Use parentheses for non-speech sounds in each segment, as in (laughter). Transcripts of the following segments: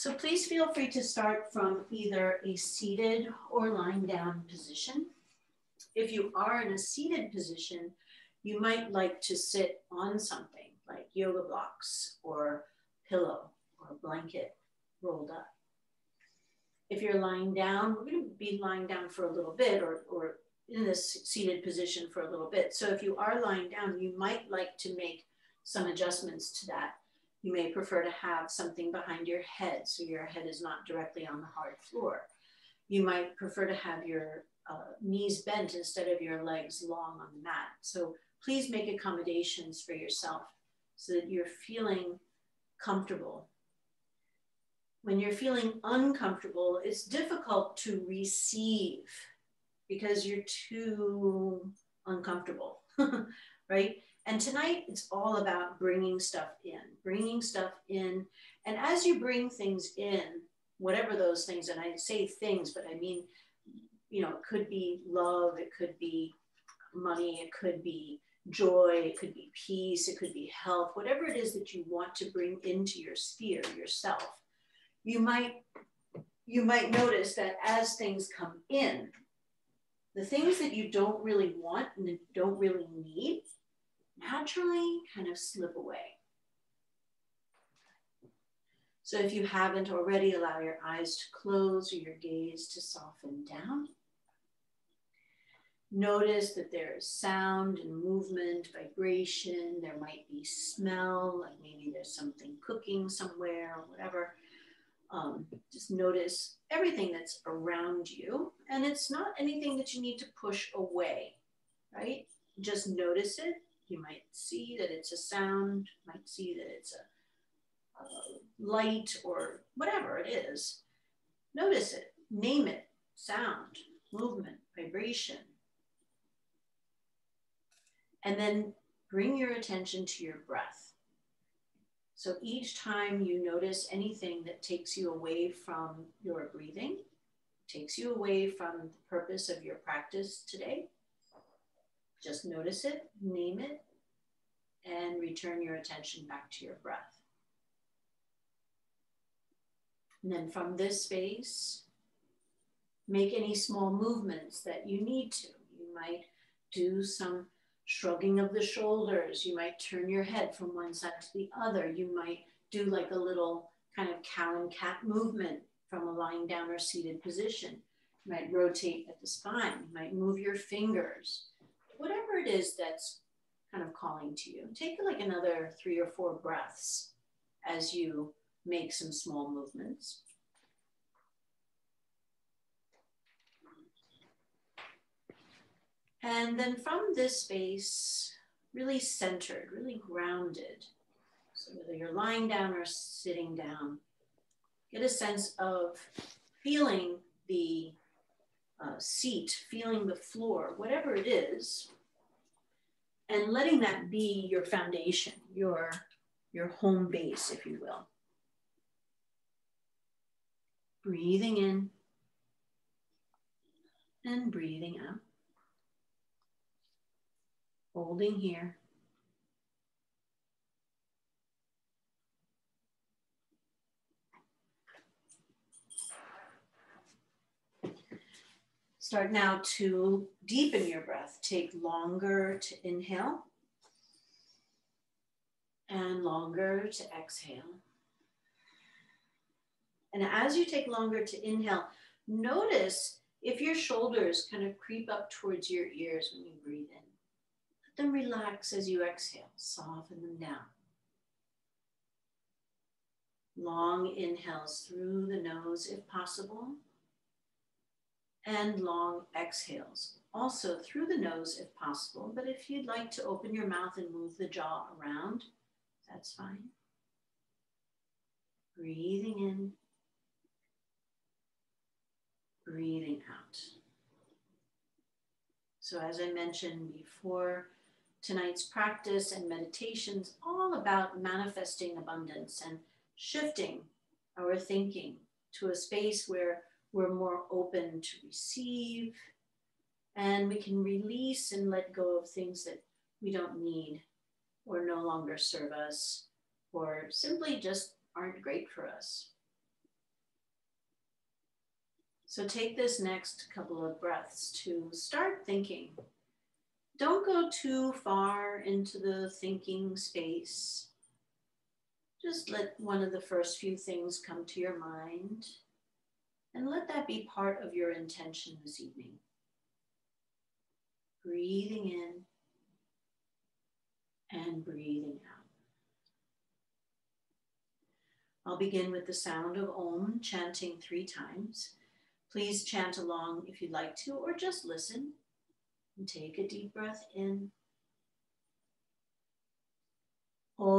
So please feel free to start from either a seated or lying down position. If you are in a seated position, you might like to sit on something like yoga blocks or pillow or blanket rolled up. If you're lying down, we're going to be lying down for a little bit or, or in this seated position for a little bit. So if you are lying down, you might like to make some adjustments to that. You may prefer to have something behind your head so your head is not directly on the hard floor. You might prefer to have your uh, knees bent instead of your legs long on the mat. So please make accommodations for yourself so that you're feeling comfortable when you're feeling uncomfortable, it's difficult to receive because you're too uncomfortable, (laughs) right? And tonight it's all about bringing stuff in, bringing stuff in. And as you bring things in, whatever those things, and I say things, but I mean, you know, it could be love, it could be money, it could be joy, it could be peace, it could be health, whatever it is that you want to bring into your sphere, yourself you might you might notice that as things come in, the things that you don't really want and don't really need naturally kind of slip away. So if you haven't already, allow your eyes to close or your gaze to soften down. Notice that there is sound and movement, vibration. There might be smell, like maybe there's something cooking somewhere or whatever um, just notice everything that's around you. And it's not anything that you need to push away, right? Just notice it. You might see that it's a sound, might see that it's a, a light or whatever it is. Notice it, name it, sound, movement, vibration. And then bring your attention to your breath. So each time you notice anything that takes you away from your breathing, takes you away from the purpose of your practice today, just notice it, name it, and return your attention back to your breath. And then from this space, make any small movements that you need to. You might do some shrugging of the shoulders. You might turn your head from one side to the other. You might do like a little kind of cow and cat movement from a lying down or seated position. You might rotate at the spine. You might move your fingers. Whatever it is that's kind of calling to you. Take like another three or four breaths as you make some small movements. And then from this space, really centered, really grounded. So whether you're lying down or sitting down, get a sense of feeling the uh, seat, feeling the floor, whatever it is, and letting that be your foundation, your, your home base, if you will. Breathing in and breathing out holding here. Start now to deepen your breath. Take longer to inhale and longer to exhale. And as you take longer to inhale, notice if your shoulders kind of creep up towards your ears when you breathe in. Let them relax as you exhale, soften them down. Long inhales through the nose if possible, and long exhales also through the nose if possible. But if you'd like to open your mouth and move the jaw around, that's fine. Breathing in, breathing out. So, as I mentioned before, tonight's practice and meditations all about manifesting abundance and shifting our thinking to a space where we're more open to receive and we can release and let go of things that we don't need or no longer serve us or simply just aren't great for us. So take this next couple of breaths to start thinking. Don't go too far into the thinking space. Just let one of the first few things come to your mind and let that be part of your intention this evening. Breathing in and breathing out. I'll begin with the sound of Om chanting three times. Please chant along if you'd like to, or just listen and take a deep breath in. Om.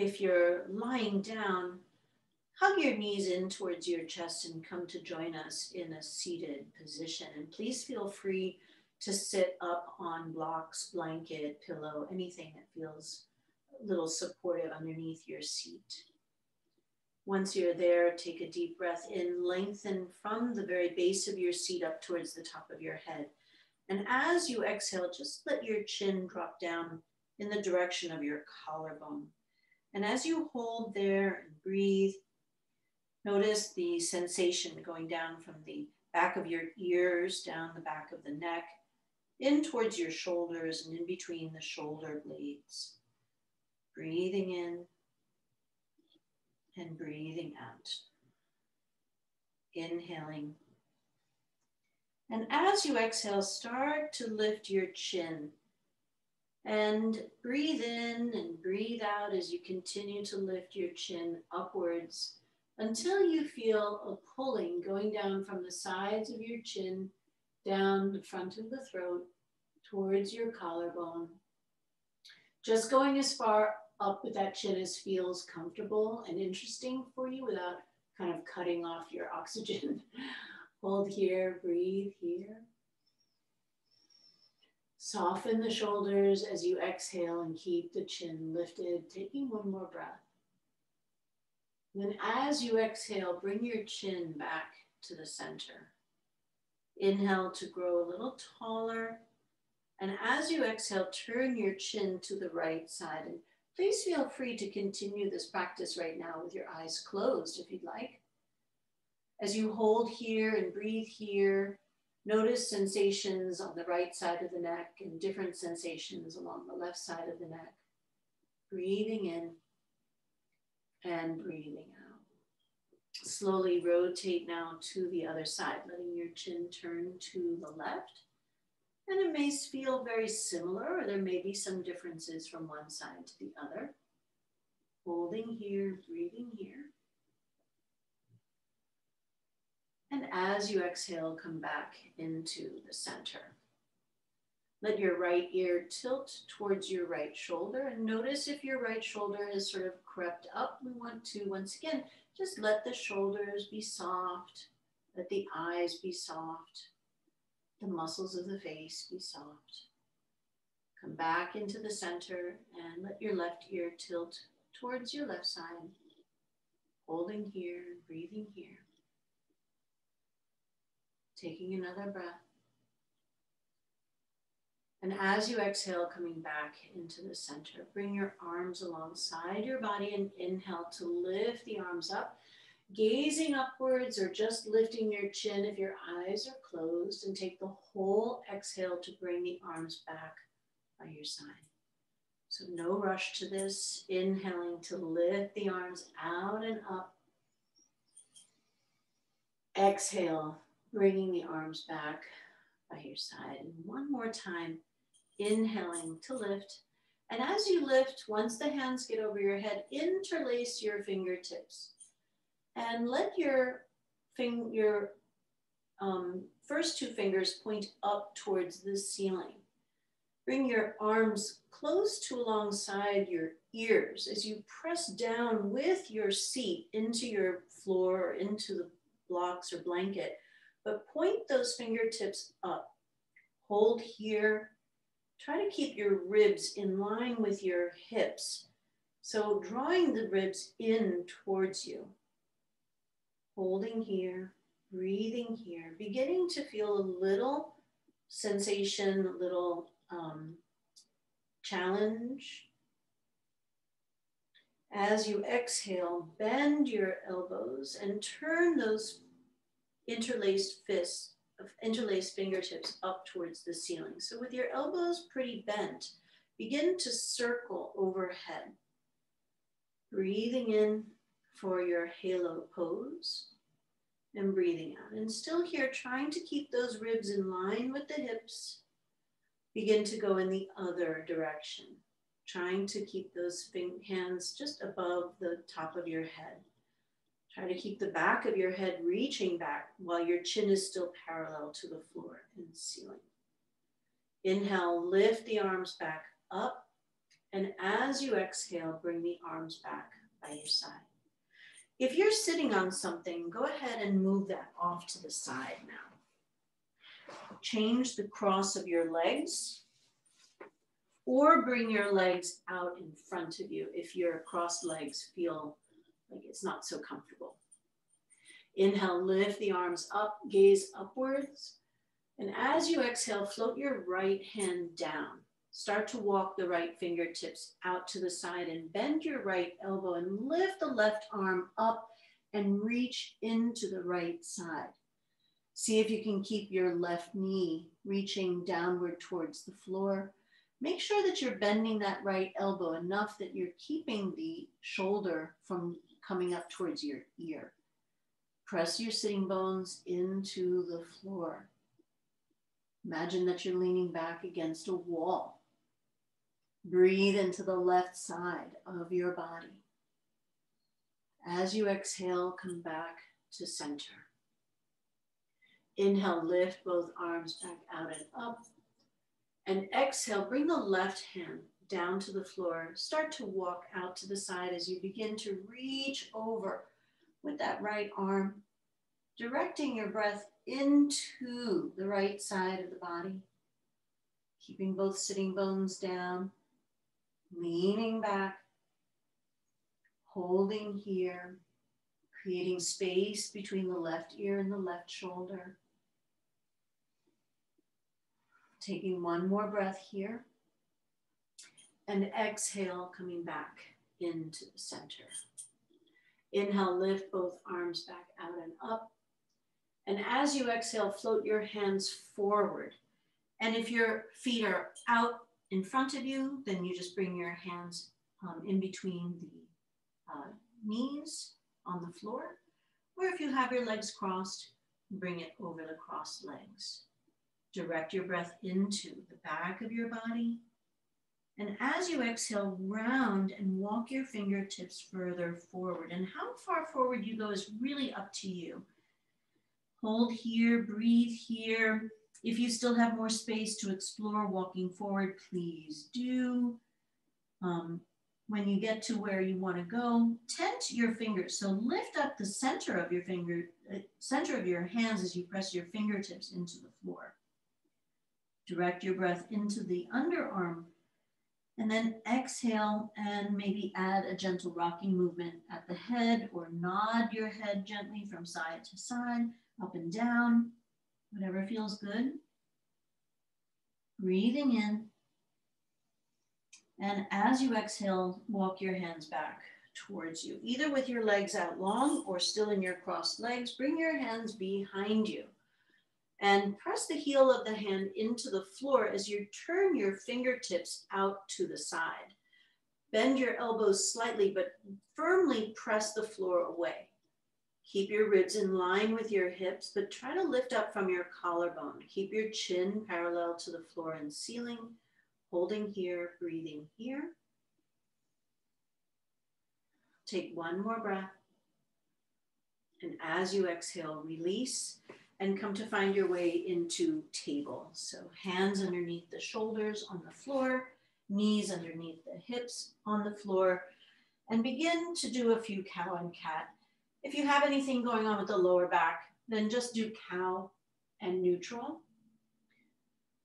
If you're lying down, hug your knees in towards your chest and come to join us in a seated position. And please feel free to sit up on blocks, blanket, pillow, anything that feels a little supportive underneath your seat. Once you're there, take a deep breath in, lengthen from the very base of your seat up towards the top of your head. And as you exhale, just let your chin drop down in the direction of your collarbone. And as you hold there and breathe, notice the sensation going down from the back of your ears, down the back of the neck, in towards your shoulders and in between the shoulder blades. Breathing in and breathing out. Inhaling. And as you exhale, start to lift your chin and breathe in and breathe out as you continue to lift your chin upwards until you feel a pulling going down from the sides of your chin down the front of the throat towards your collarbone. Just going as far up with that chin as feels comfortable and interesting for you without kind of cutting off your (laughs) oxygen. Hold here, breathe here. Soften the shoulders as you exhale and keep the chin lifted, taking one more breath. Then, as you exhale, bring your chin back to the center. Inhale to grow a little taller. And as you exhale, turn your chin to the right side. And please feel free to continue this practice right now with your eyes closed if you'd like. As you hold here and breathe here, Notice sensations on the right side of the neck and different sensations along the left side of the neck. Breathing in and breathing out. Slowly rotate now to the other side, letting your chin turn to the left. And it may feel very similar, or there may be some differences from one side to the other. Holding here, breathing here. And as you exhale, come back into the center. Let your right ear tilt towards your right shoulder and notice if your right shoulder has sort of crept up. We want to, once again, just let the shoulders be soft, let the eyes be soft, the muscles of the face be soft. Come back into the center and let your left ear tilt towards your left side, holding here, breathing here. Taking another breath. And as you exhale, coming back into the center, bring your arms alongside your body and inhale to lift the arms up, gazing upwards or just lifting your chin if your eyes are closed, and take the whole exhale to bring the arms back by your side. So, no rush to this. Inhaling to lift the arms out and up. Exhale bringing the arms back by your side. And one more time, inhaling to lift. And as you lift, once the hands get over your head, interlace your fingertips and let your, fing- your um, first two fingers point up towards the ceiling. Bring your arms close to alongside your ears as you press down with your seat into your floor or into the blocks or blanket, but point those fingertips up. Hold here. Try to keep your ribs in line with your hips. So drawing the ribs in towards you. Holding here, breathing here, beginning to feel a little sensation, a little um, challenge. As you exhale, bend your elbows and turn those interlaced fists, interlaced fingertips up towards the ceiling. So with your elbows pretty bent, begin to circle overhead. Breathing in for your halo pose and breathing out. And still here, trying to keep those ribs in line with the hips. Begin to go in the other direction, trying to keep those hands just above the top of your head. Try to keep the back of your head reaching back while your chin is still parallel to the floor and ceiling. Inhale, lift the arms back up. And as you exhale, bring the arms back by your side. If you're sitting on something, go ahead and move that off to the side now. Change the cross of your legs or bring your legs out in front of you if your crossed legs feel like it's not so comfortable. Inhale, lift the arms up, gaze upwards. And as you exhale, float your right hand down. Start to walk the right fingertips out to the side and bend your right elbow and lift the left arm up and reach into the right side. See if you can keep your left knee reaching downward towards the floor. Make sure that you're bending that right elbow enough that you're keeping the shoulder from coming up towards your ear. Press your sitting bones into the floor. Imagine that you're leaning back against a wall. Breathe into the left side of your body. As you exhale, come back to center. Inhale, lift both arms back out and up. And exhale, bring the left hand down to the floor. Start to walk out to the side as you begin to reach over with that right arm, directing your breath into the right side of the body, keeping both sitting bones down leaning back, holding here, creating space between the left ear and the left shoulder. Taking one more breath here. And exhale, coming back into the center. Inhale, lift both arms back out and up. And as you exhale, float your hands forward. And if your feet are out in front of you, then you just bring your hands um, in between the uh, knees on the floor. Or if you have your legs crossed, bring it over the crossed legs. Direct your breath into the back of your body. And as you exhale, round and walk your fingertips further forward. And how far forward you go is really up to you. Hold here, breathe here. If you still have more space to explore walking forward, please do. Um, when you get to where you want to go, tent your fingers. So lift up the center of your finger, uh, center of your hands as you press your fingertips into the floor. Direct your breath into the underarm and then exhale and maybe add a gentle rocking movement at the head or nod your head gently from side to side, up and down whatever feels good. Breathing in. And as you exhale, walk your hands back towards you, either with your legs out long or still in your crossed legs. Bring your hands behind you and press the heel of the hand into the floor as you turn your fingertips out to the side. Bend your elbows slightly, but firmly press the floor away. Keep your ribs in line with your hips, but try to lift up from your collarbone. Keep your chin parallel to the floor and ceiling, holding here, breathing here. Take one more breath. And as you exhale, release and come to find your way into table. So hands underneath the shoulders on the floor, knees underneath the hips on the floor, and begin to do a few cow and cat. If you have anything going on with the lower back, then just do cow and neutral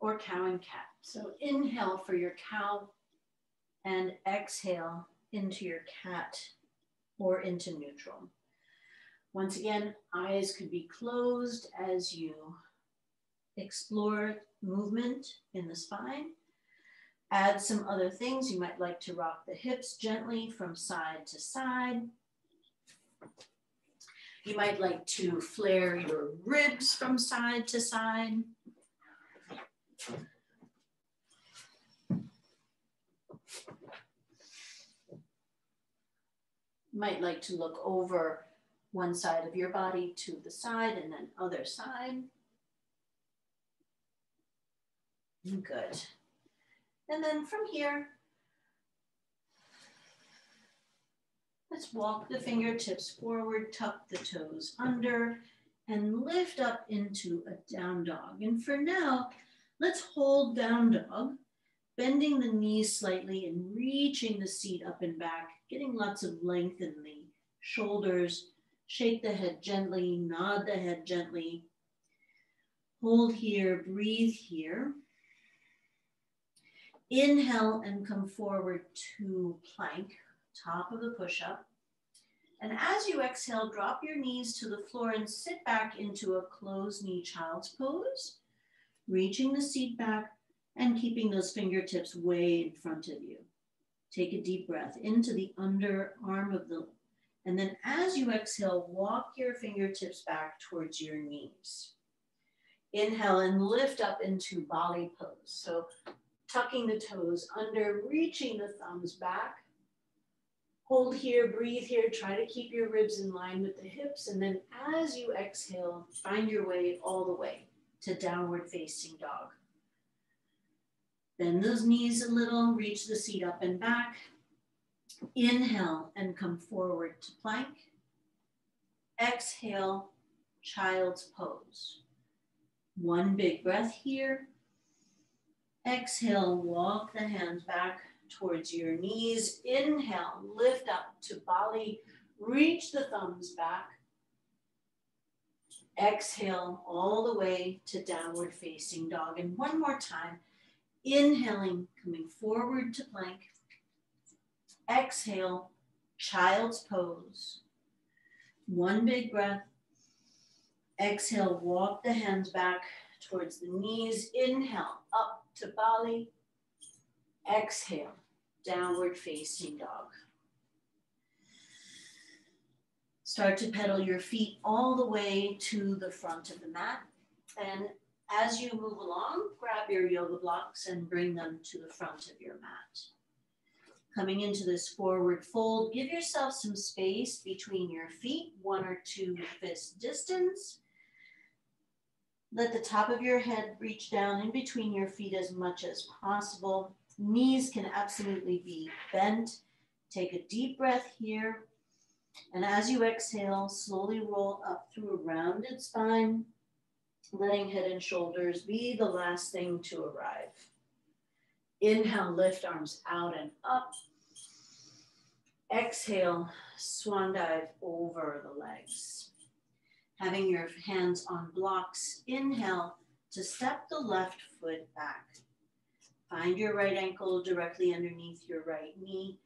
or cow and cat. So inhale for your cow and exhale into your cat or into neutral. Once again, eyes could be closed as you explore movement in the spine. Add some other things. You might like to rock the hips gently from side to side. You might like to flare your ribs from side to side. might like to look over one side of your body to the side and then other side. Good. And then from here, let's walk the fingertips forward, tuck the toes under, and lift up into a down dog. And for now, let's hold down dog bending the knees slightly and reaching the seat up and back, getting lots of length in the shoulders. Shake the head gently, nod the head gently. Hold here, breathe here. Inhale and come forward to plank, top of the push up. And as you exhale, drop your knees to the floor and sit back into a closed knee child's pose, reaching the seat back, and keeping those fingertips way in front of you. Take a deep breath into the underarm of the, and then as you exhale, walk your fingertips back towards your knees. Inhale and lift up into Bali pose. So tucking the toes under, reaching the thumbs back. Hold here, breathe here, try to keep your ribs in line with the hips. And then as you exhale, find your way all the way to downward facing dog. Bend those knees a little, reach the seat up and back. Inhale and come forward to plank. Exhale, child's pose. One big breath here. Exhale, walk the hands back towards your knees. Inhale, lift up to Bali. Reach the thumbs back. Exhale all the way to downward facing dog. And one more time. Inhaling, coming forward to plank. Exhale, child's pose. One big breath. Exhale, walk the hands back towards the knees. Inhale, up to Bali. Exhale, downward facing dog. Start to pedal your feet all the way to the front of the mat. And as you move along, grab your yoga blocks and bring them to the front of your mat. Coming into this forward fold, give yourself some space between your feet, one or two fist distance. Let the top of your head reach down in between your feet as much as possible. Knees can absolutely be bent. Take a deep breath here. And as you exhale, slowly roll up through a rounded spine letting head and shoulders be the last thing to arrive. Inhale, lift arms out and up. Exhale, swan dive over the legs. Having your hands on blocks, inhale to step the left foot back. Find your right ankle directly underneath your right knee.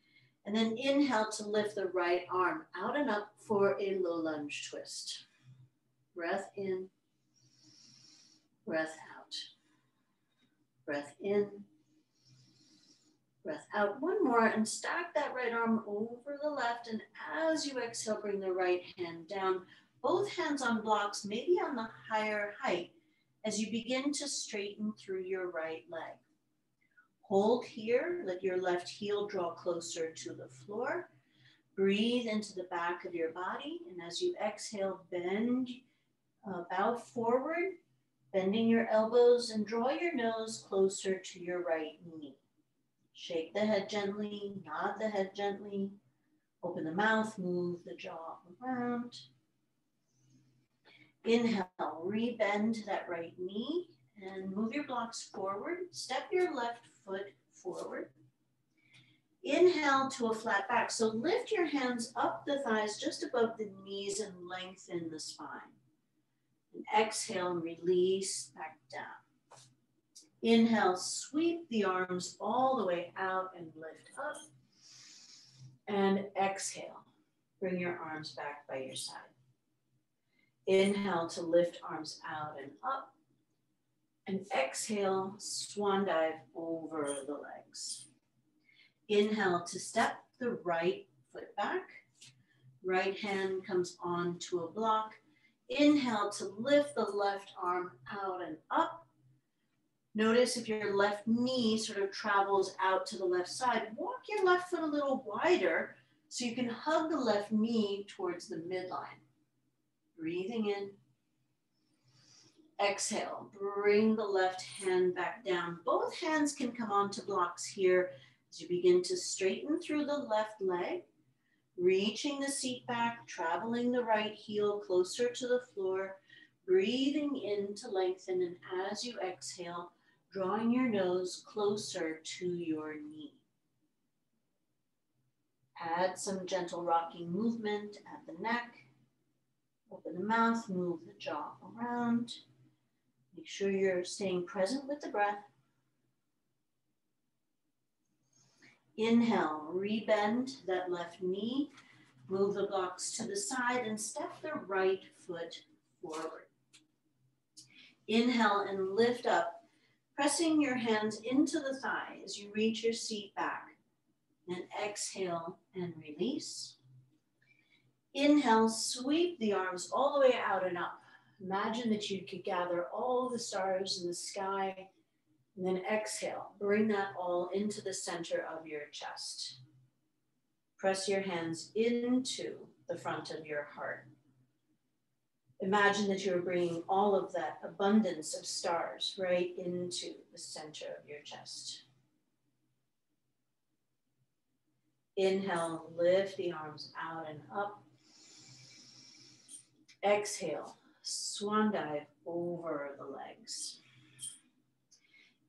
And then inhale to lift the right arm out and up for a low lunge twist. Breath in breath out. Breath in, breath out. One more and stack that right arm over the left. And as you exhale, bring the right hand down. Both hands on blocks, maybe on the higher height, as you begin to straighten through your right leg. Hold here, let your left heel draw closer to the floor. Breathe into the back of your body. And as you exhale, bend, uh, bow forward, Bending your elbows and draw your nose closer to your right knee. Shake the head gently, nod the head gently, open the mouth, move the jaw around. Inhale, rebend that right knee and move your blocks forward. Step your left foot forward. Inhale to a flat back. So lift your hands up the thighs just above the knees and lengthen the spine. And exhale and release back down. Inhale, sweep the arms all the way out and lift up. And exhale, bring your arms back by your side. Inhale to lift arms out and up. And exhale, swan dive over the legs. Inhale to step the right foot back. Right hand comes onto a block. Inhale to lift the left arm out and up. Notice if your left knee sort of travels out to the left side, walk your left foot a little wider so you can hug the left knee towards the midline. Breathing in. Exhale, bring the left hand back down. Both hands can come onto blocks here as you begin to straighten through the left leg, reaching the seat back, traveling the right heel closer to the floor, breathing in to lengthen, and as you exhale, drawing your nose closer to your knee. Add some gentle rocking movement at the neck. Open the mouth, move the jaw around. Make sure you're staying present with the breath. Inhale, rebend that left knee. Move the blocks to the side and step the right foot forward. Inhale and lift up, pressing your hands into the thigh as you reach your seat back. And exhale and release. Inhale, sweep the arms all the way out and up. Imagine that you could gather all the stars in the sky and then exhale, bring that all into the center of your chest. Press your hands into the front of your heart. Imagine that you're bringing all of that abundance of stars right into the center of your chest. Inhale, lift the arms out and up. Exhale, swan dive over the legs.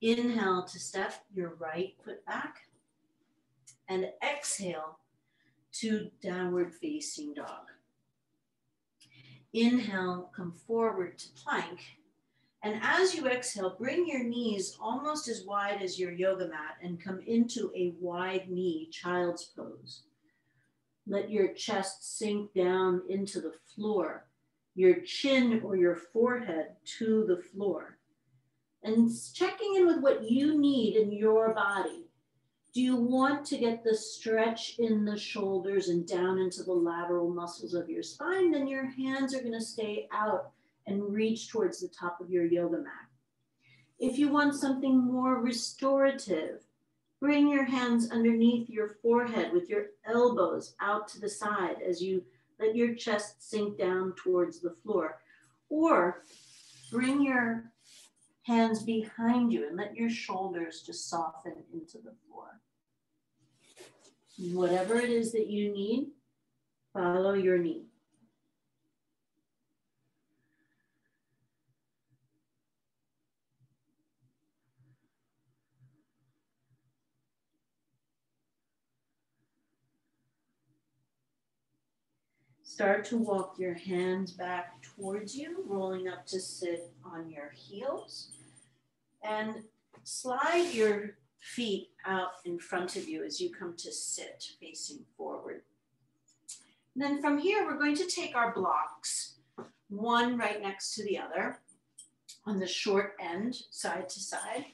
Inhale to step your right foot back and exhale to downward facing dog. Inhale, come forward to plank. And as you exhale, bring your knees almost as wide as your yoga mat and come into a wide knee child's pose. Let your chest sink down into the floor, your chin or your forehead to the floor and checking in with what you need in your body. Do you want to get the stretch in the shoulders and down into the lateral muscles of your spine? Then your hands are going to stay out and reach towards the top of your yoga mat. If you want something more restorative, bring your hands underneath your forehead with your elbows out to the side as you let your chest sink down towards the floor. Or bring your hands behind you and let your shoulders just soften into the floor. Whatever it is that you need, follow your need. Start to walk your hands back towards you, rolling up to sit on your heels and slide your feet out in front of you as you come to sit facing forward. And then from here, we're going to take our blocks, one right next to the other on the short end, side to side.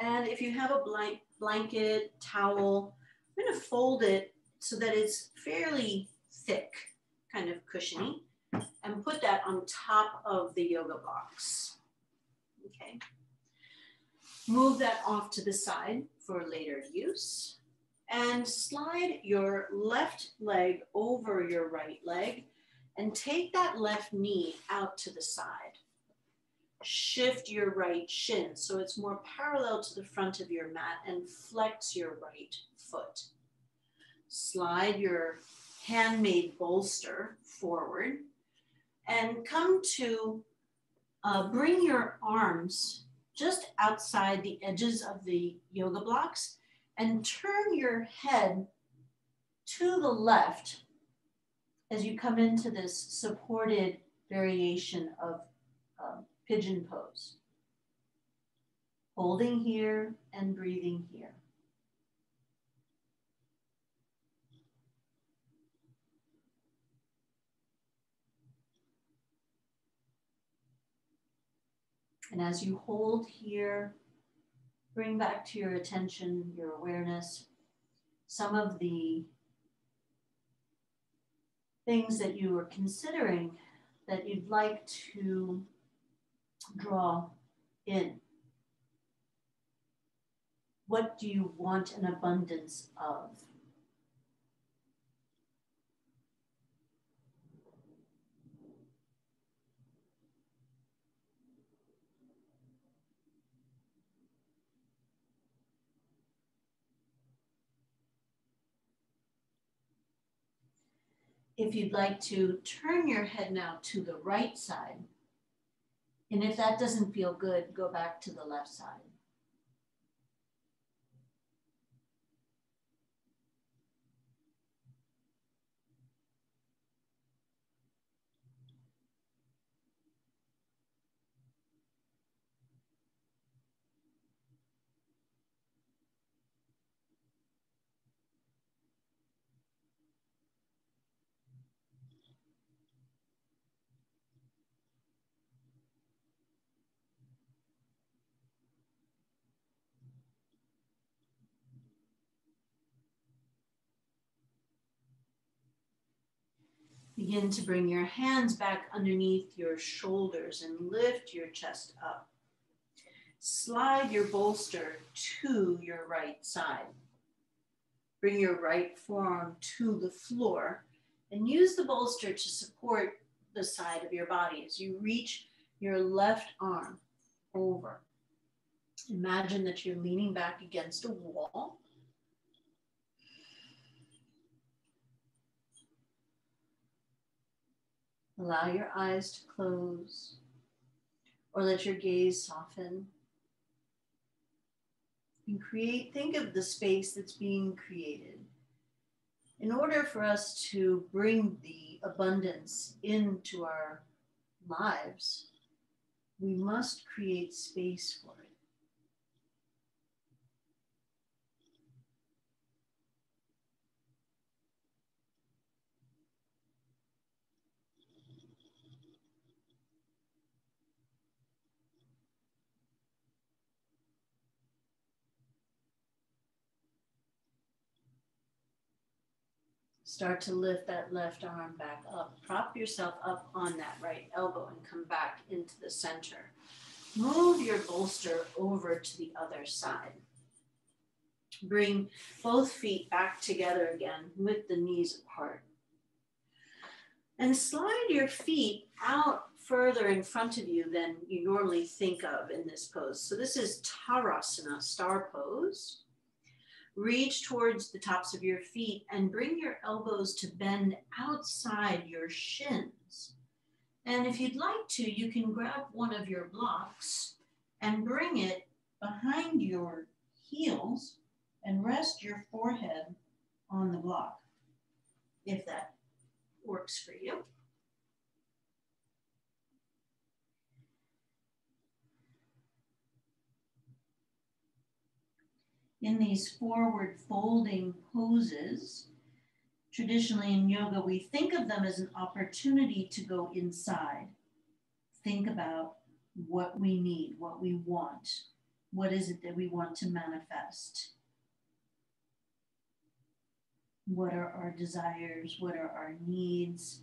And if you have a blank, blanket, towel, I'm gonna fold it so that it's fairly thick, kind of cushiony, and put that on top of the yoga box. Okay. Move that off to the side for later use. And slide your left leg over your right leg and take that left knee out to the side. Shift your right shin so it's more parallel to the front of your mat and flex your right foot. Slide your handmade bolster forward. and come to uh, bring your arms just outside the edges of the yoga blocks and turn your head to the left as you come into this supported variation of uh, pigeon pose. Holding here and breathing here. And as you hold here, bring back to your attention, your awareness, some of the things that you were considering that you'd like to draw in. What do you want an abundance of? If you'd like to turn your head now to the right side, and if that doesn't feel good, go back to the left side. Begin to bring your hands back underneath your shoulders and lift your chest up. Slide your bolster to your right side. Bring your right forearm to the floor and use the bolster to support the side of your body as you reach your left arm over. Imagine that you're leaning back against a wall Allow your eyes to close or let your gaze soften. And create, think of the space that's being created. In order for us to bring the abundance into our lives, we must create space for it. Start to lift that left arm back up. Prop yourself up on that right elbow and come back into the center. Move your bolster over to the other side. Bring both feet back together again with the knees apart. And slide your feet out further in front of you than you normally think of in this pose. So this is Tarasana, star pose. Reach towards the tops of your feet and bring your elbows to bend outside your shins. And if you'd like to, you can grab one of your blocks and bring it behind your heels and rest your forehead on the block, if that works for you. In these forward folding poses, traditionally in yoga, we think of them as an opportunity to go inside. Think about what we need, what we want. What is it that we want to manifest? What are our desires? What are our needs?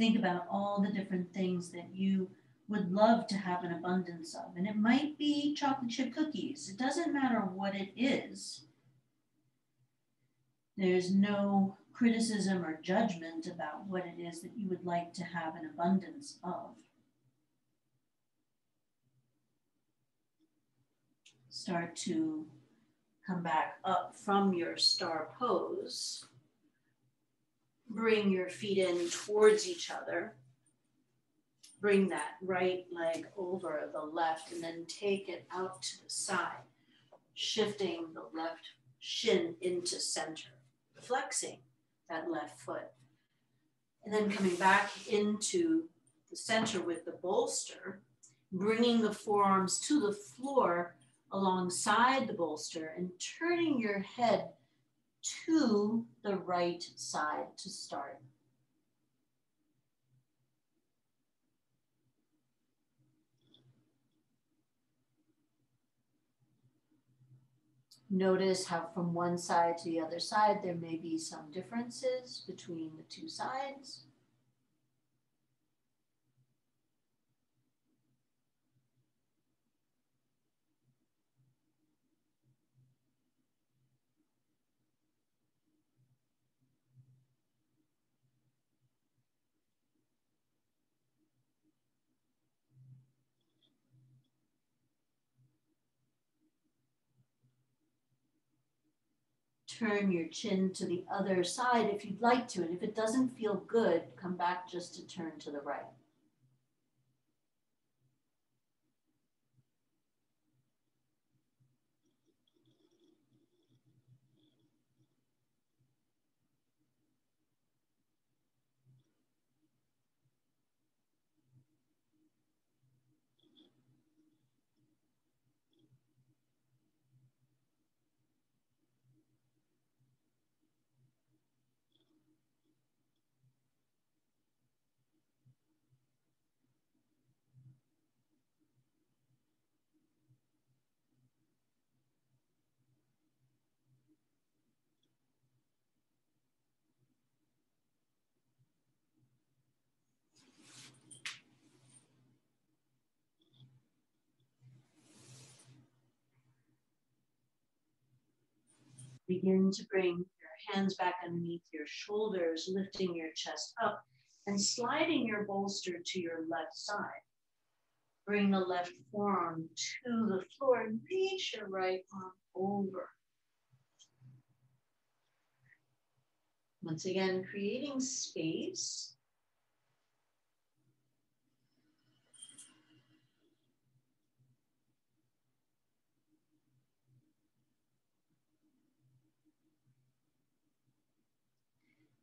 Think about all the different things that you would love to have an abundance of. And it might be chocolate chip cookies. It doesn't matter what it is. There's no criticism or judgment about what it is that you would like to have an abundance of. start to come back up from your star pose. Bring your feet in towards each other. Bring that right leg over the left and then take it out to the side, shifting the left shin into center, flexing that left foot. And then coming back into the center with the bolster, bringing the forearms to the floor alongside the bolster and turning your head to the right side to start. Notice how from one side to the other side, there may be some differences between the two sides. Turn your chin to the other side if you'd like to. And if it doesn't feel good, come back just to turn to the right. Begin to bring your hands back underneath your shoulders, lifting your chest up and sliding your bolster to your left side. Bring the left forearm to the floor and reach your right arm over. Once again, creating space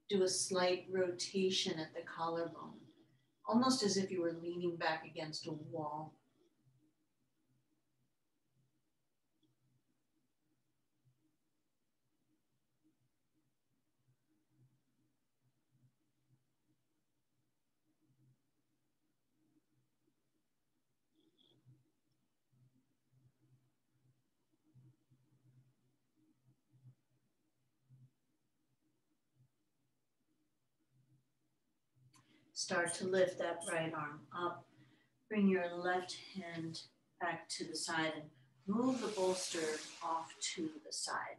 do a slight rotation at the collarbone, almost as if you were leaning back against a wall. Start to lift that right arm up. Bring your left hand back to the side and move the bolster off to the side.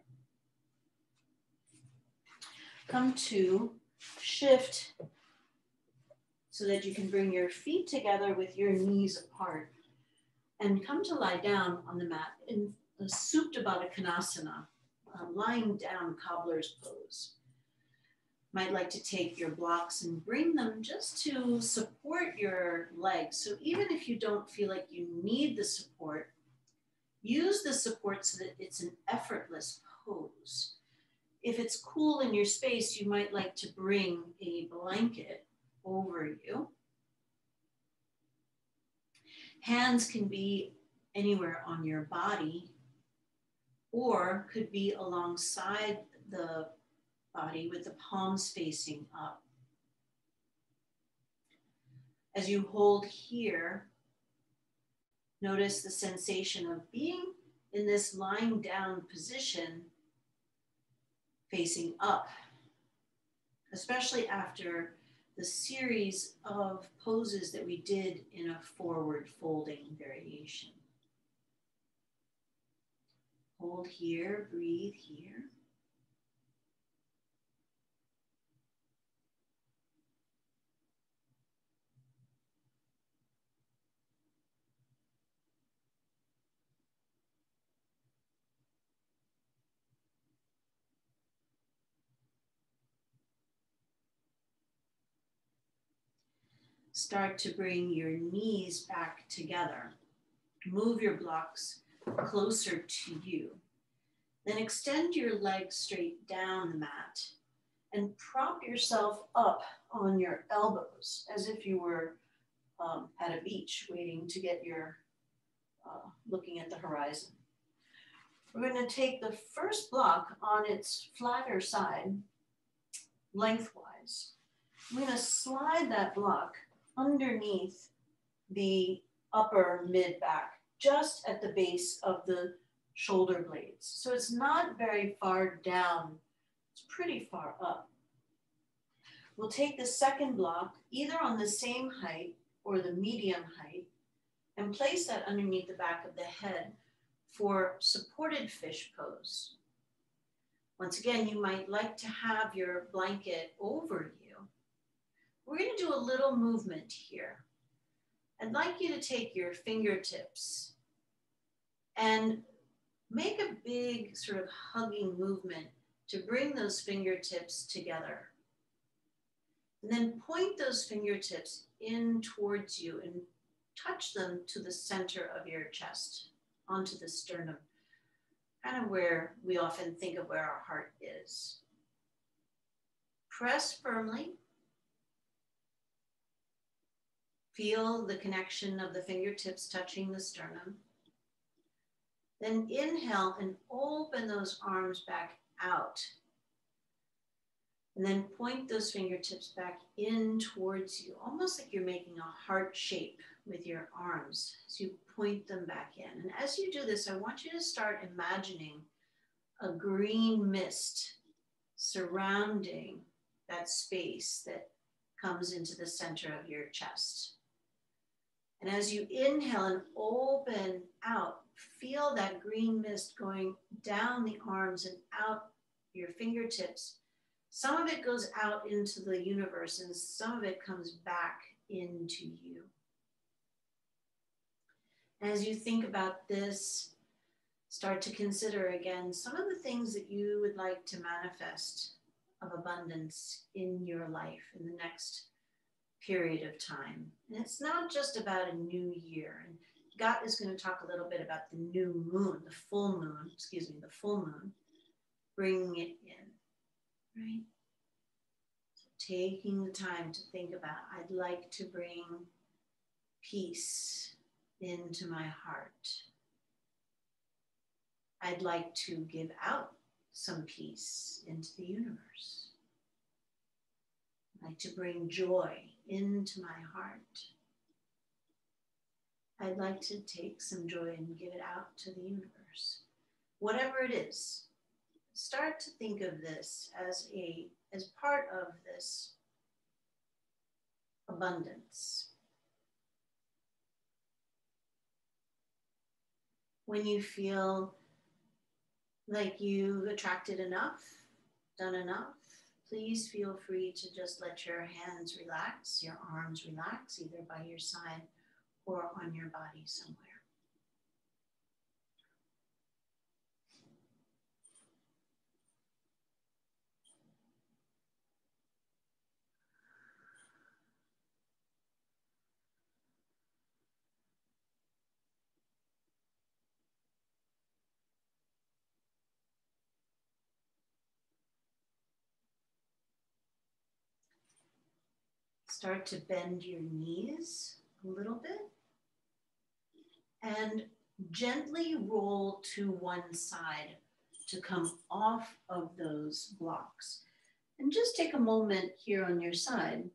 Come to shift so that you can bring your feet together with your knees apart and come to lie down on the mat in a Supta Baddha Konasana, uh, lying down cobbler's pose might like to take your blocks and bring them just to support your legs. So even if you don't feel like you need the support, use the support so that it's an effortless pose. If it's cool in your space, you might like to bring a blanket over you. Hands can be anywhere on your body or could be alongside the body with the palms facing up. As you hold here, notice the sensation of being in this lying down position facing up, especially after the series of poses that we did in a forward folding variation. Hold here, breathe here. Start to bring your knees back together. Move your blocks closer to you. Then extend your legs straight down the mat and prop yourself up on your elbows as if you were um, at a beach waiting to get your, uh, looking at the horizon. We're going to take the first block on its flatter side, lengthwise. I'm going to slide that block underneath the upper mid back, just at the base of the shoulder blades. So it's not very far down, it's pretty far up. We'll take the second block either on the same height or the medium height and place that underneath the back of the head for supported fish pose. Once again, you might like to have your blanket over. We're gonna do a little movement here. I'd like you to take your fingertips and make a big sort of hugging movement to bring those fingertips together. And then point those fingertips in towards you and touch them to the center of your chest, onto the sternum, kind of where we often think of where our heart is. Press firmly. Feel the connection of the fingertips touching the sternum. Then inhale and open those arms back out. And then point those fingertips back in towards you, almost like you're making a heart shape with your arms as you point them back in. And as you do this, I want you to start imagining a green mist surrounding that space that comes into the center of your chest. And as you inhale and open out, feel that green mist going down the arms and out your fingertips. Some of it goes out into the universe and some of it comes back into you. As you think about this, start to consider again some of the things that you would like to manifest of abundance in your life in the next period of time. And it's not just about a new year. And Gat is going to talk a little bit about the new moon, the full moon, excuse me, the full moon, bringing it in, right? So taking the time to think about, I'd like to bring peace into my heart. I'd like to give out some peace into the universe. I'd like to bring joy into my heart. I'd like to take some joy and give it out to the universe. Whatever it is, start to think of this as a as part of this abundance. When you feel like you've attracted enough, done enough, please feel free to just let your hands relax, your arms relax, either by your side or on your body somewhere. Start to bend your knees a little bit and gently roll to one side to come off of those blocks. And just take a moment here on your side.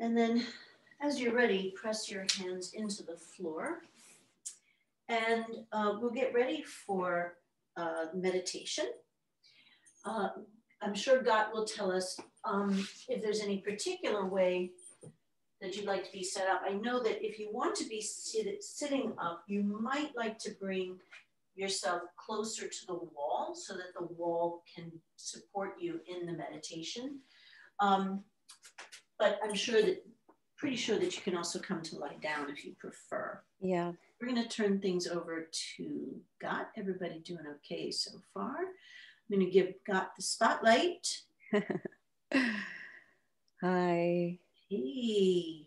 And then as you're ready, press your hands into the floor. And uh, we'll get ready for uh, meditation. Uh, I'm sure Gat will tell us um, if there's any particular way that you'd like to be set up. I know that if you want to be sit- sitting up, you might like to bring yourself closer to the wall so that the wall can support you in the meditation. Um, but I'm sure that pretty sure that you can also come to lie down if you prefer. Yeah. We're going to turn things over to Gat. Everybody doing okay so far? I'm going to give Gat the spotlight. (laughs) Hi. Hey.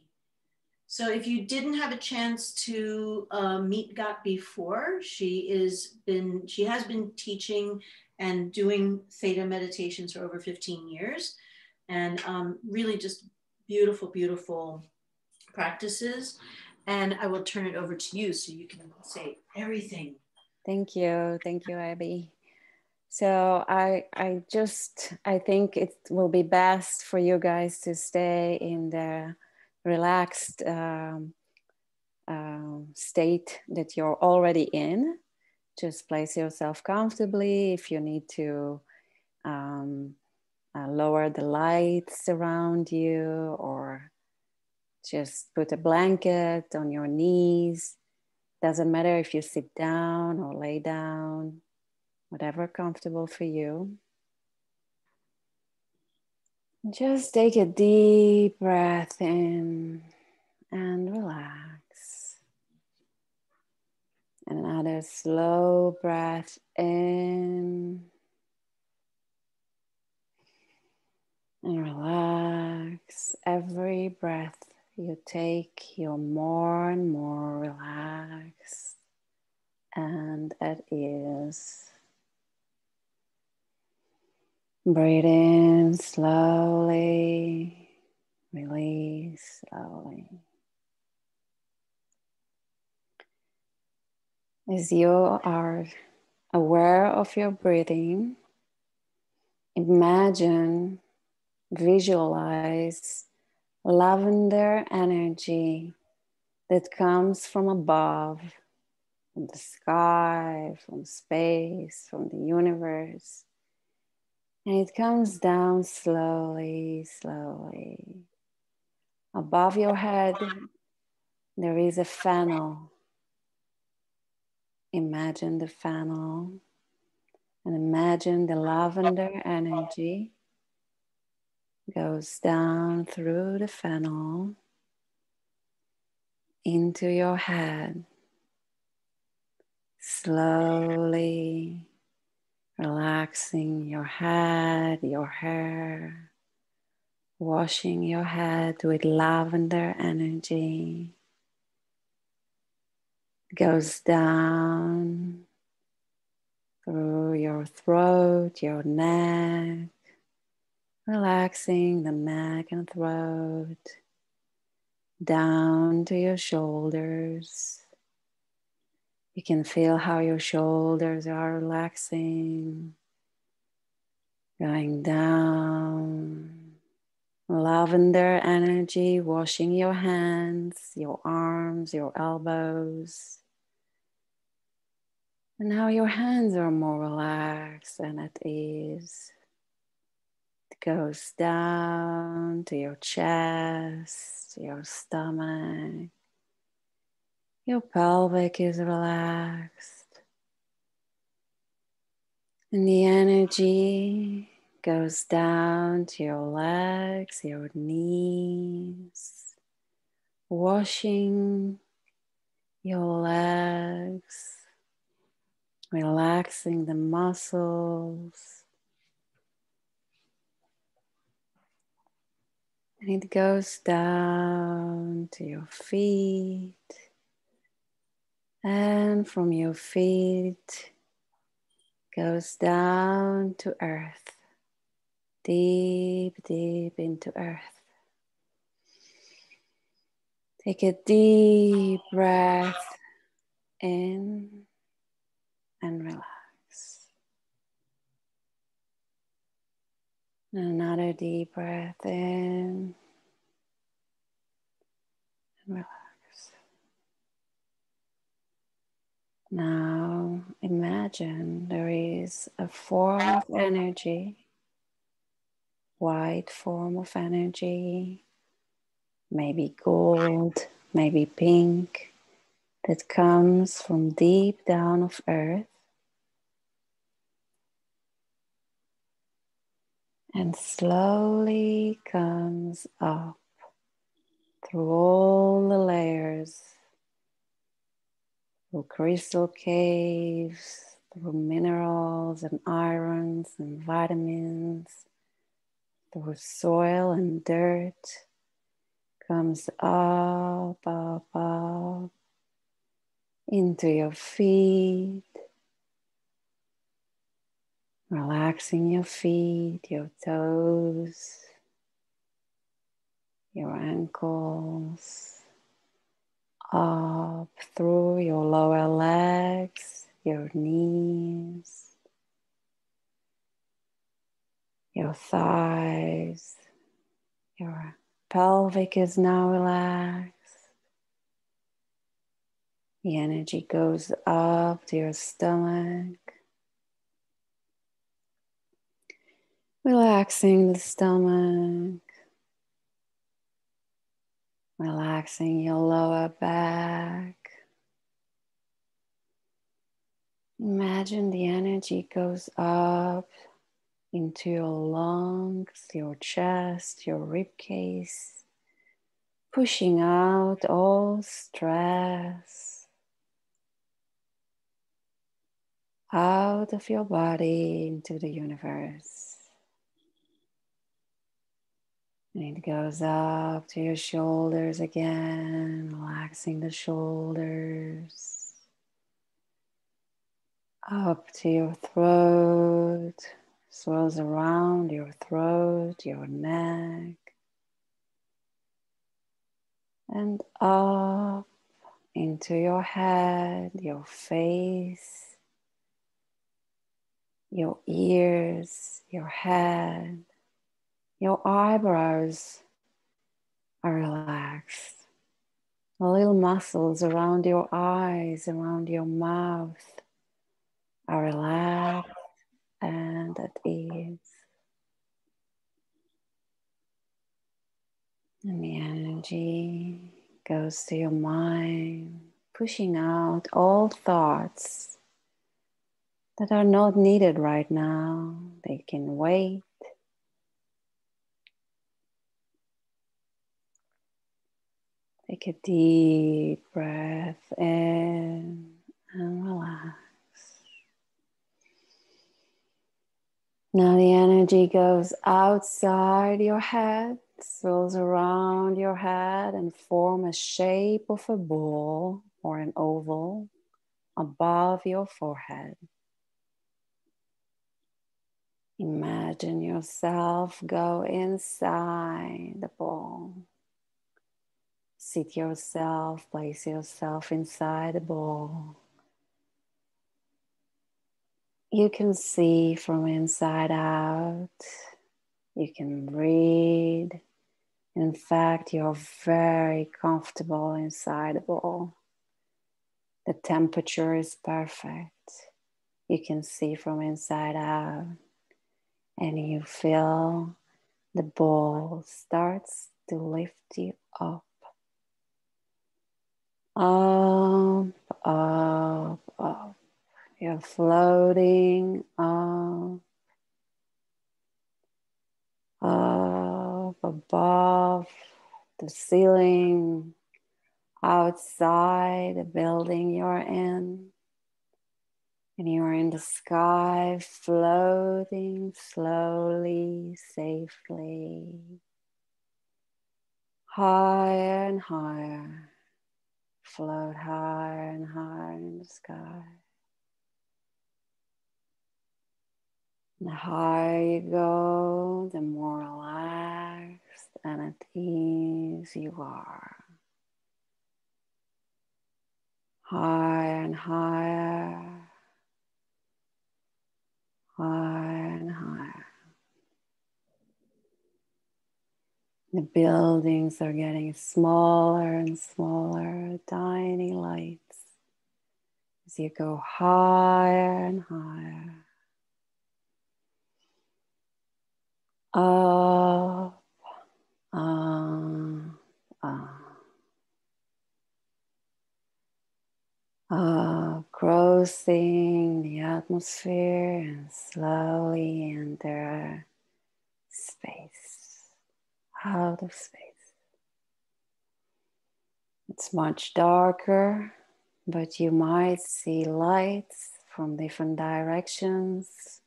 So if you didn't have a chance to uh, meet Got before, she is been she has been teaching and doing theta meditations for over 15 years, and um, really just beautiful, beautiful practices. And I will turn it over to you so you can say everything. Thank you, thank you, Abby. So I I just I think it will be best for you guys to stay in the relaxed um, uh, state that you're already in. Just place yourself comfortably. If you need to um, uh, lower the lights around you, or just put a blanket on your knees. Doesn't matter if you sit down or lay down, whatever comfortable for you. Just take a deep breath in and relax. And Another slow breath in and relax. Every breath you take, you're more and more relaxed and at ease. Breathe in slowly, release slowly. As you are aware of your breathing, imagine, visualize lavender energy that comes from above, from the sky, from space, from the universe and it comes down slowly, slowly. Above your head, there is a funnel. Imagine the funnel and imagine the lavender energy goes down through the funnel into your head. Slowly relaxing your head, your hair, washing your head with lavender energy. Goes down through your throat, your neck, relaxing the neck and throat, down to your shoulders you can feel how your shoulders are relaxing, going down. Lavender energy washing your hands, your arms, your elbows. And now your hands are more relaxed and at ease. Goes down to your chest, your stomach, your pelvic is relaxed. And the energy goes down to your legs, your knees, washing your legs, relaxing the muscles. And it goes down to your feet and from your feet goes down to earth, deep, deep into earth. Take a deep breath in and relax. Another deep breath in. And relax. Now imagine there is a form of energy, white form of energy, maybe gold, maybe pink, that comes from deep down of earth and slowly comes up through all the layers, through crystal caves, through minerals and irons and vitamins, through soil and dirt, comes up, up, up into your feet, relaxing your feet, your toes, your ankles, up through your lower legs, your knees, your thighs, your pelvic is now relaxed. The energy goes up to your stomach, relaxing the stomach, relaxing your lower back. Imagine the energy goes up into your lungs, your chest, your ribcage, pushing out all stress out of your body into the universe. And it goes up to your shoulders again, relaxing the shoulders. Up to your throat, swirls around your throat, your neck. And up into your head, your face your ears, your head, your eyebrows are relaxed. The little muscles around your eyes, around your mouth are relaxed and at ease. And the energy goes to your mind, pushing out all thoughts that are not needed right now. They can wait. Take a deep breath in and relax. Now the energy goes outside your head, swirls around your head and form a shape of a ball or an oval above your forehead. Imagine yourself go inside the ball. Sit yourself, place yourself inside the ball. You can see from inside out. You can breathe. In fact, you're very comfortable inside the ball. The temperature is perfect. You can see from inside out and you feel the ball starts to lift you up. Up, up, up. You're floating up, up above the ceiling, outside the building you're in. And you're in the sky, floating slowly, safely, higher and higher. Float higher and higher in the sky. The higher you go, the more relaxed and at ease you are. Higher and higher higher and higher. The buildings are getting smaller and smaller, tiny lights as you go higher and higher. Up, up, up. uh, crossing the atmosphere and slowly enter space, out of space. It's much darker, but you might see lights from different directions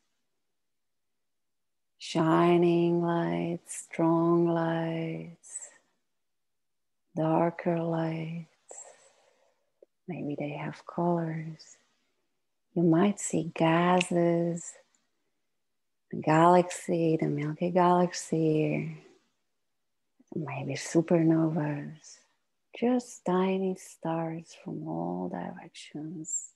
shining lights, strong lights, darker lights. Maybe they have colors. You might see gases, the galaxy, the Milky Galaxy, maybe supernovas, just tiny stars from all directions.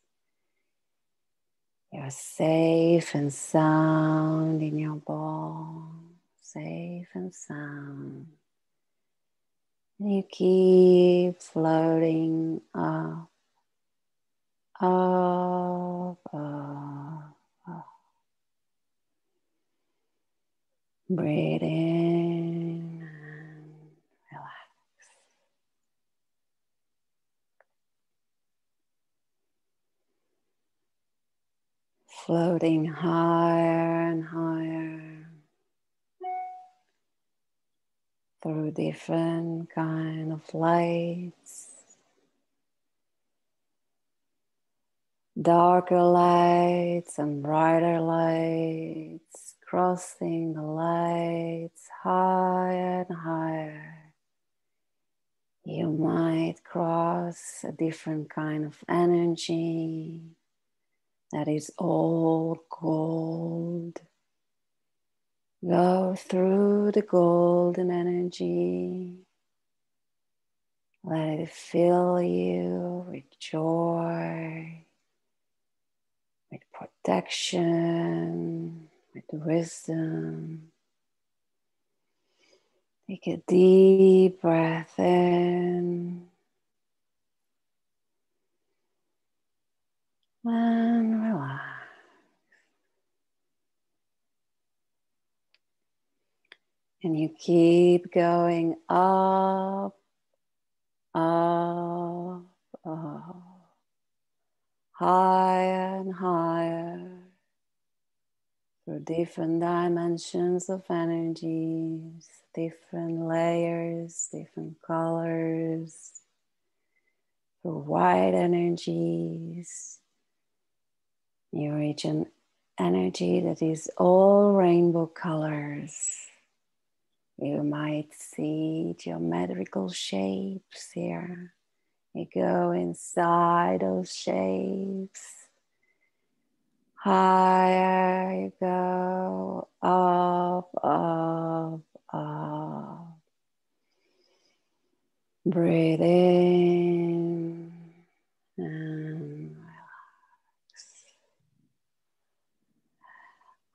You're safe and sound in your ball, safe and sound. And you keep floating up, up, up, up. Breathe in Floating higher and higher through different kind of lights. Darker lights and brighter lights crossing the lights higher and higher. You might cross a different kind of energy that is all gold Go through the golden energy. Let it fill you with joy, with protection, with wisdom. Take a deep breath in and relax. And you keep going up, up, up, higher and higher through different dimensions of energies, different layers, different colors, through white energies. You reach an energy that is all rainbow colors. You might see geometrical shapes here. You go inside those shapes. Higher you go, up, up, up. Breathe in and relax.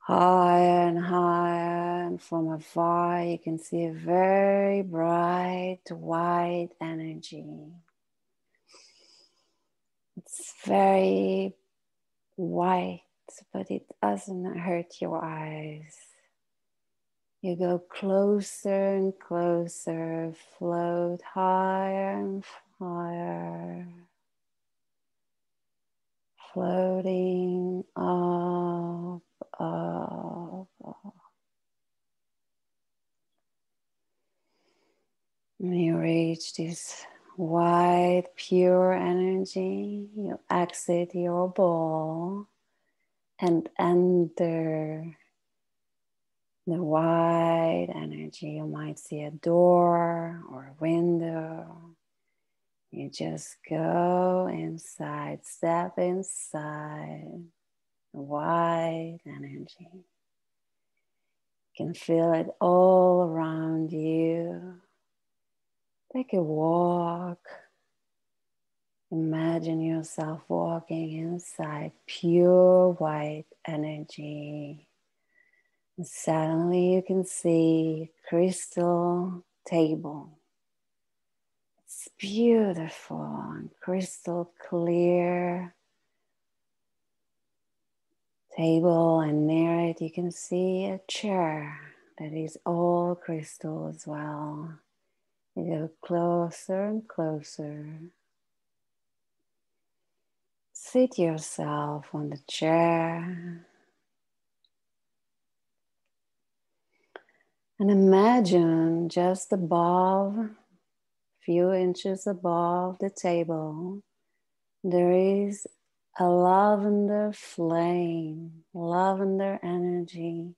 Higher and higher and from afar you can see a very bright white energy. It's very white, but it doesn't hurt your eyes. You go closer and closer, float higher and higher, floating up, up. you reach this white, pure energy, you exit your ball and enter the white energy. You might see a door or a window. You just go inside, step inside white energy. You can feel it all around you. Take a walk. Imagine yourself walking inside pure white energy. And suddenly you can see crystal table. It's beautiful and crystal clear table and near it you can see a chair that is all crystal as well. You go closer and closer. Sit yourself on the chair. And imagine just above, few inches above the table, there is a lavender flame, lavender energy,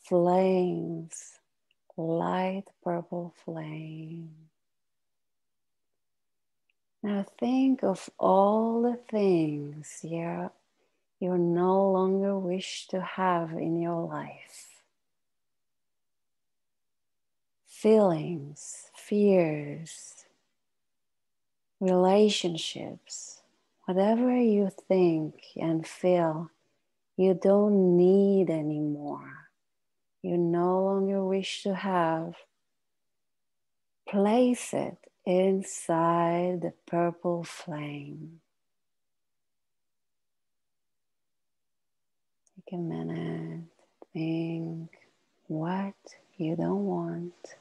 flames, light purple flame. Now think of all the things you you no longer wish to have in your life. Feelings, fears, relationships, whatever you think and feel you don't need anymore, you no longer wish to have, place it inside the purple flame. Take a minute, think what you don't want.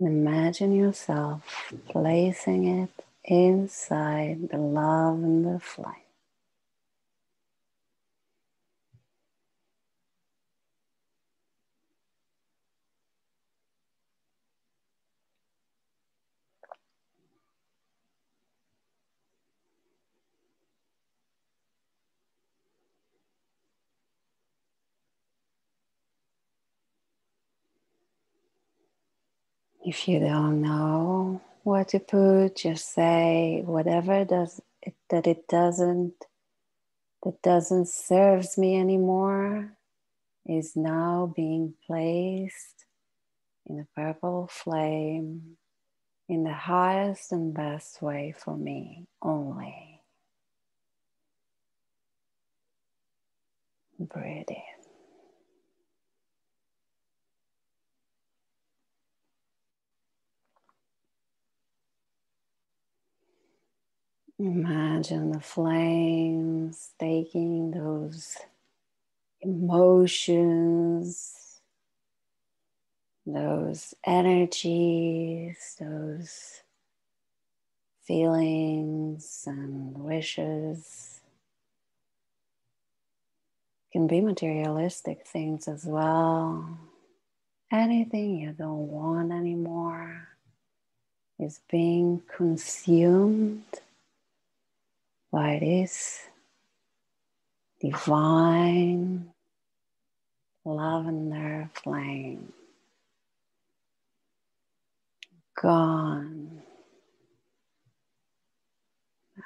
Imagine yourself placing it inside the lavender flame. If you don't know what to put, just say whatever does it, that it doesn't that doesn't serves me anymore is now being placed in a purple flame in the highest and best way for me only. Breathe in. Imagine the flames taking those emotions, those energies, those feelings and wishes. Can be materialistic things as well. Anything you don't want anymore is being consumed by this divine lavender flame gone. Now,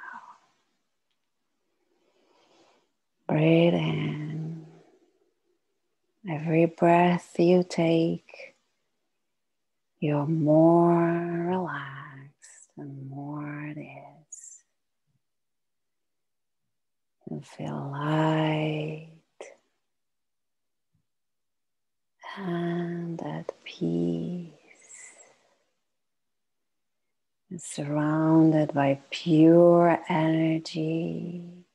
breathe in. Every breath you take, you're more relaxed and more at ease. And feel light and at peace. And surrounded by pure energy,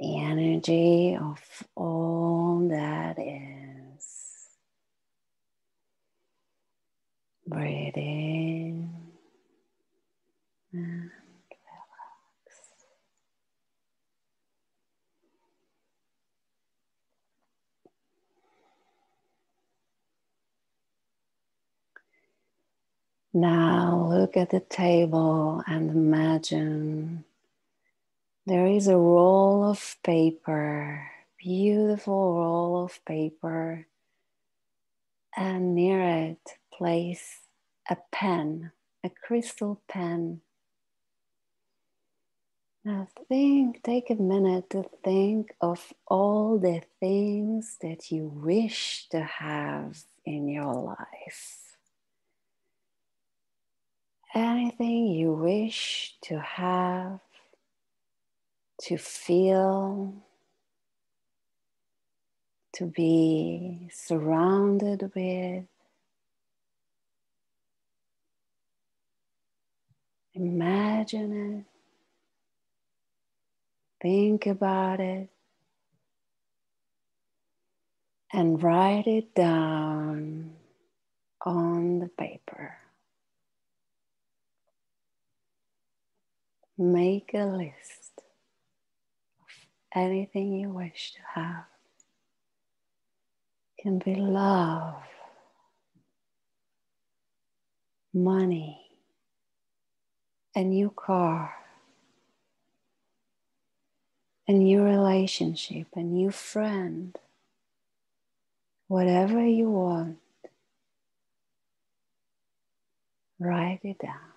the energy of all that is. Breathe in. Now look at the table and imagine there is a roll of paper, beautiful roll of paper, and near it place a pen, a crystal pen. Now think, take a minute to think of all the things that you wish to have in your life anything you wish to have, to feel, to be surrounded with. Imagine it. Think about it. And write it down on the paper. Make a list of anything you wish to have. It can be love, money, a new car, a new relationship, a new friend, whatever you want, write it down.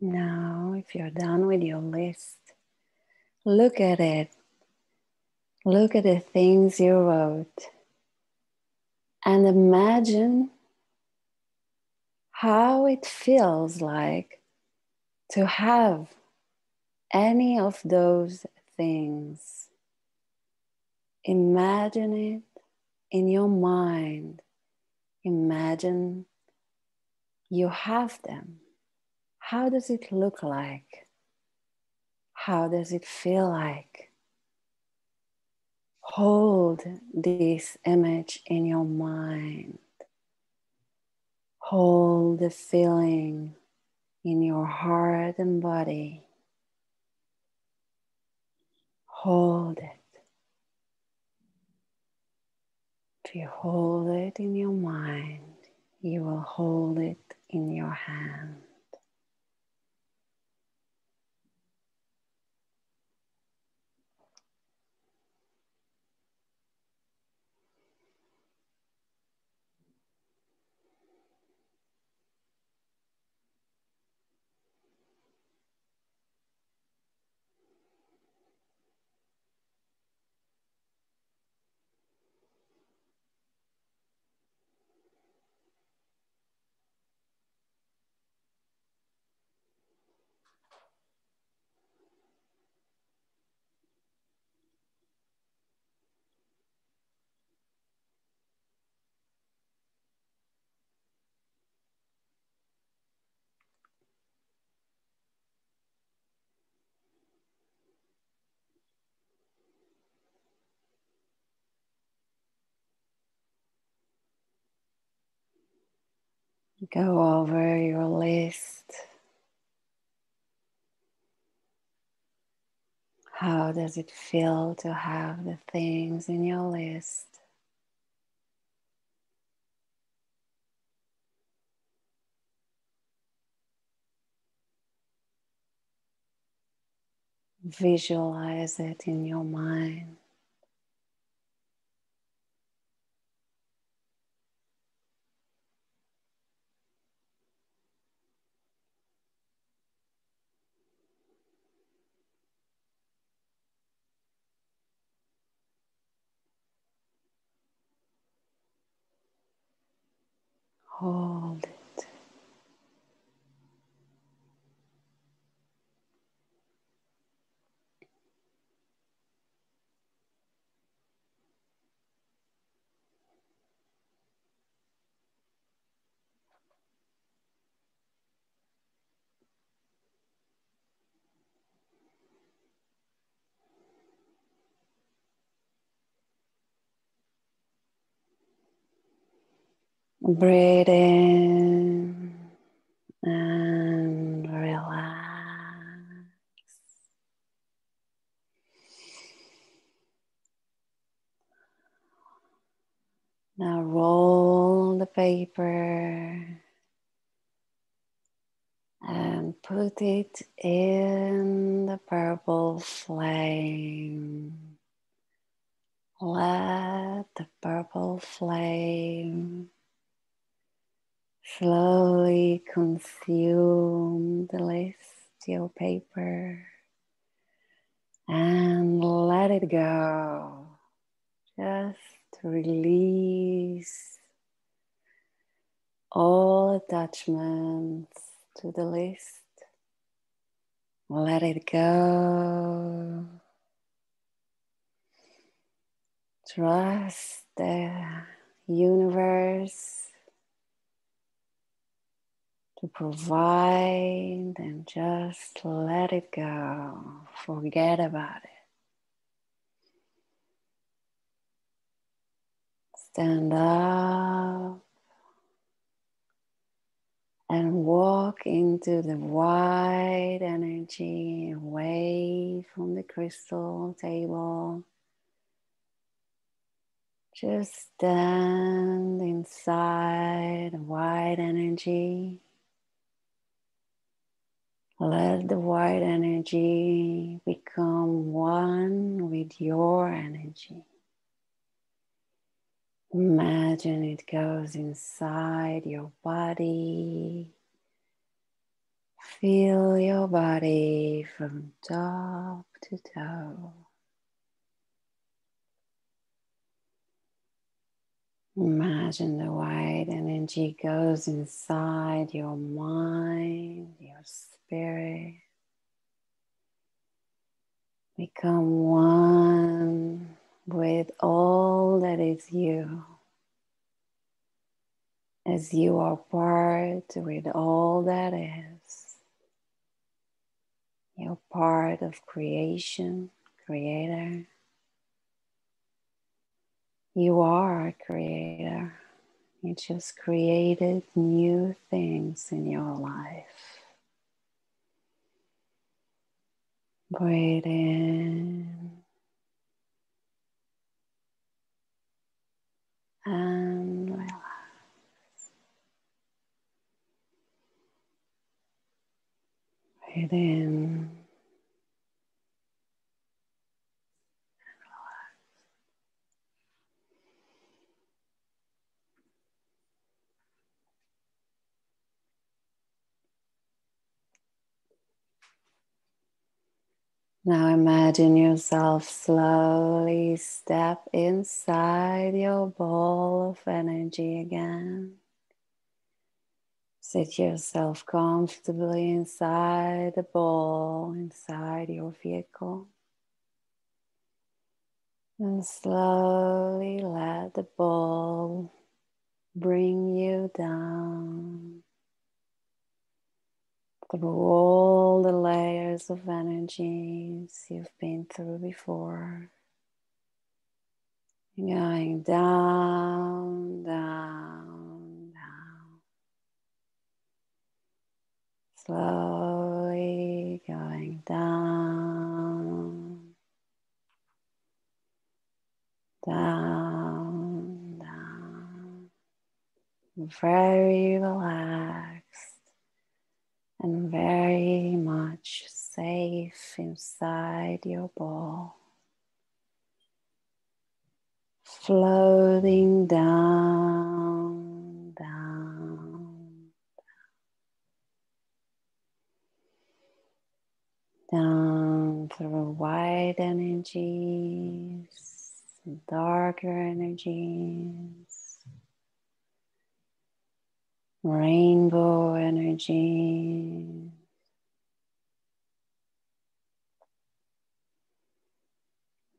Now, if you're done with your list, look at it. Look at the things you wrote and imagine how it feels like to have any of those things. Imagine it in your mind. Imagine you have them. How does it look like? How does it feel like? Hold this image in your mind. Hold the feeling in your heart and body. Hold it. If you hold it in your mind, you will hold it in your hand. Go over your list. How does it feel to have the things in your list? Visualize it in your mind. Hold it. Breathe in and relax. Now roll the paper and put it in the purple flame. Let the purple flame slowly consume the list, your paper, and let it go. Just release all attachments to the list. Let it go. Trust the universe to provide and just let it go. Forget about it. Stand up and walk into the white energy away from the crystal table. Just stand inside the white energy. Let the white energy become one with your energy. Imagine it goes inside your body. Feel your body from top to toe. Imagine the white energy goes inside your mind, your spirit. Become one with all that is you, as you are part with all that is. You're part of creation, creator. You are a creator. You just created new things in your life. Breathe in. and relax. Breathe in. Now imagine yourself slowly step inside your ball of energy again. Sit yourself comfortably inside the ball, inside your vehicle. And slowly let the ball bring you down through all the layers of energies you've been through before. Going down, down, down. Slowly going down, down, down. Very relaxed and very much safe inside your ball. Floating down, down, down through white energies, darker energies rainbow energy.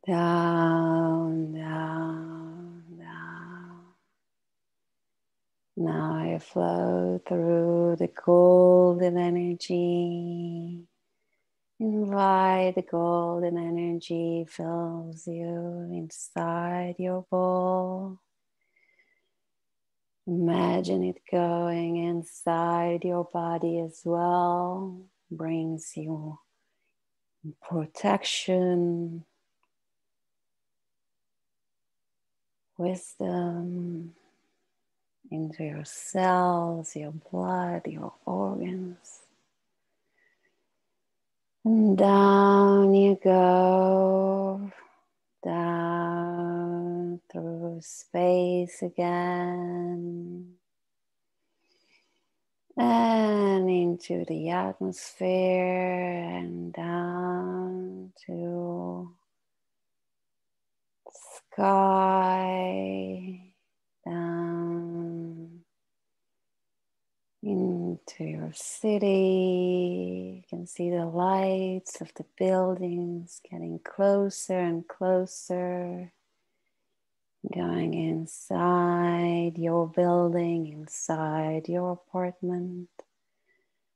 Down, down, down. Now I flow through the golden energy. Invite the golden energy fills you inside your bowl. Imagine it going inside your body as well, brings you protection, wisdom into your cells, your blood, your organs. And down you go, down space again. And into the atmosphere and down to sky, down into your city. You can see the lights of the buildings getting closer and closer. Going inside your building, inside your apartment,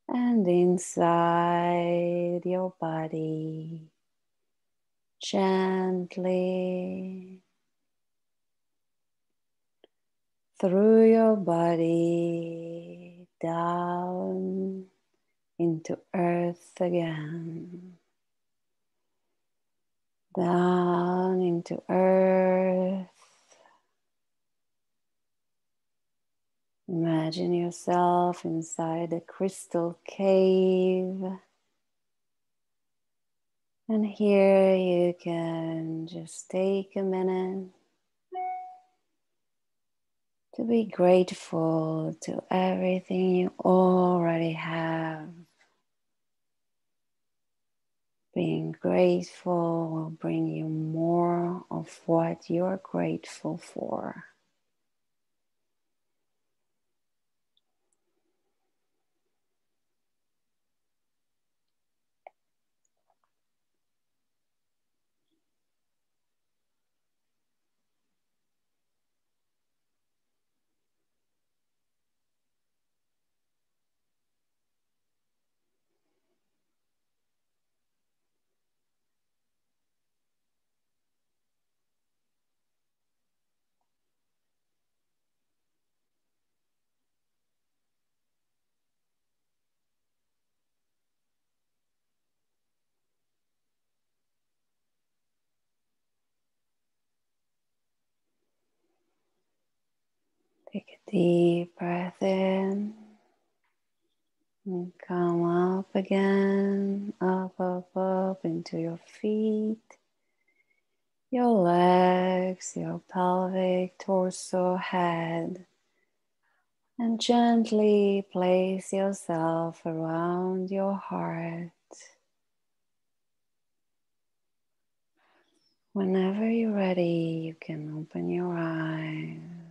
and inside your body. Gently through your body down into earth again. Down into earth. Imagine yourself inside a crystal cave. And here you can just take a minute to be grateful to everything you already have. Being grateful will bring you more of what you're grateful for. Deep breath in and come up again, up, up, up into your feet, your legs, your pelvic, torso, head. And gently place yourself around your heart. Whenever you're ready, you can open your eyes.